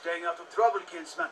staying out of trouble, kinsman.